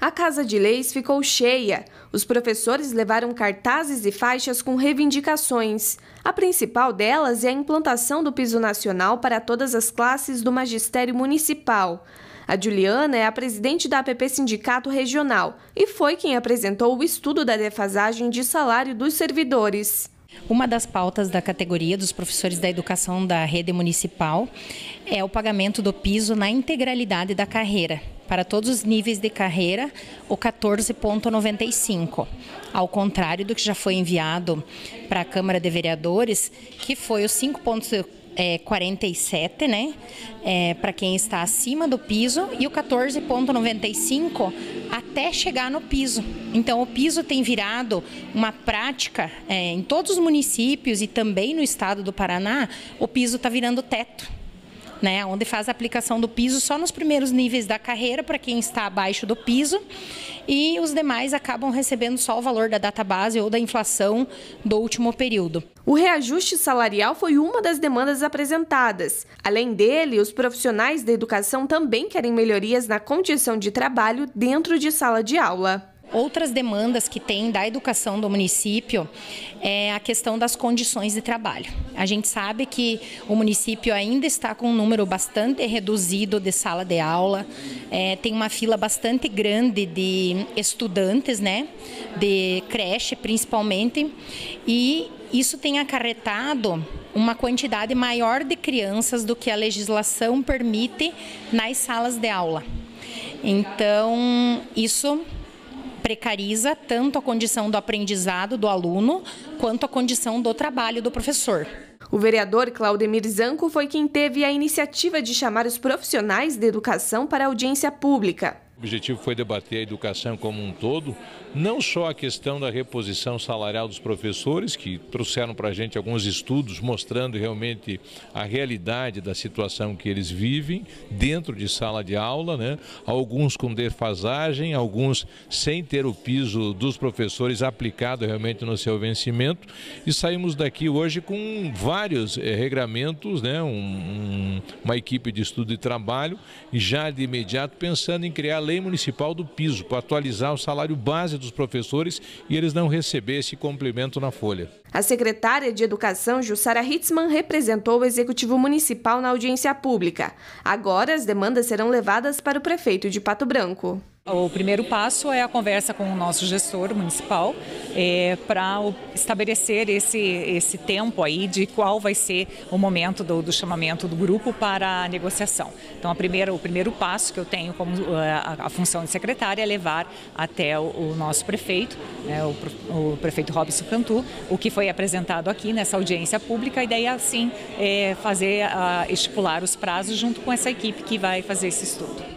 A Casa de Leis ficou cheia. Os professores levaram cartazes e faixas com reivindicações. A principal delas é a implantação do piso nacional para todas as classes do magistério municipal. A Juliana é a presidente da APP Sindicato Regional e foi quem apresentou o estudo da defasagem de salário dos servidores. Uma das pautas da categoria dos professores da educação da rede municipal é o pagamento do piso na integralidade da carreira, para todos os níveis de carreira, o 14,95, ao contrário do que já foi enviado para a Câmara de Vereadores, que foi o 5,47, é, 47, né? É, para quem está acima do piso, e o 14,95 até chegar no piso. Então, o piso tem virado uma prática é, em todos os municípios e também no estado do Paraná, o piso está virando teto né, onde faz a aplicação do piso só nos primeiros níveis da carreira para quem está abaixo do piso e os demais acabam recebendo só o valor da data base ou da inflação do último período. O reajuste salarial foi uma das demandas apresentadas. Além dele, os profissionais da educação também querem melhorias na condição de trabalho dentro de sala de aula. Outras demandas que tem da educação do município é a questão das condições de trabalho. A gente sabe que o município ainda está com um número bastante reduzido de sala de aula, é, tem uma fila bastante grande de estudantes, né, de creche principalmente, e isso tem acarretado uma quantidade maior de crianças do que a legislação permite nas salas de aula. Então, isso precariza tanto a condição do aprendizado do aluno quanto a condição do trabalho do professor. O vereador Claudemir Zanco foi quem teve a iniciativa de chamar os profissionais de educação para audiência pública. O objetivo foi debater a educação como um todo, não só a questão da reposição salarial dos professores, que trouxeram para a gente alguns estudos mostrando realmente a realidade da situação que eles vivem dentro de sala de aula, né? alguns com defasagem, alguns sem ter o piso dos professores aplicado realmente no seu vencimento. E saímos daqui hoje com vários eh, regramentos, né? Um, um, uma equipe de estudo e trabalho, já de imediato pensando em criar lei municipal do piso, para atualizar o salário base dos professores e eles não receber esse complemento na folha. A secretária de Educação, Jussara Hitzmann, representou o Executivo Municipal na audiência pública. Agora, as demandas serão levadas para o prefeito de Pato Branco. O primeiro passo é a conversa com o nosso gestor municipal é, para estabelecer esse, esse tempo aí de qual vai ser o momento do, do, chamamento do grupo para a negociação. Então, a primeira, o primeiro passo que eu tenho como eh, a, a função de secretária é levar até o, o nosso prefeito, né, o, o, prefeito Robson Cantu, o que foi apresentado aqui nessa audiência pública e daí assim é, fazer, a, estipular os prazos junto com essa equipe que vai fazer esse estudo.